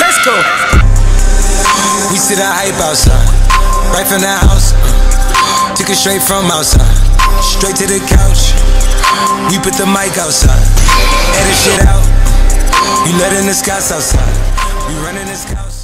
Let's go. We see the hype outside, right from the house. Took it straight from outside, straight to the couch. We put the mic outside, edit shit out. You letting the Scotts outside, we running the scouts.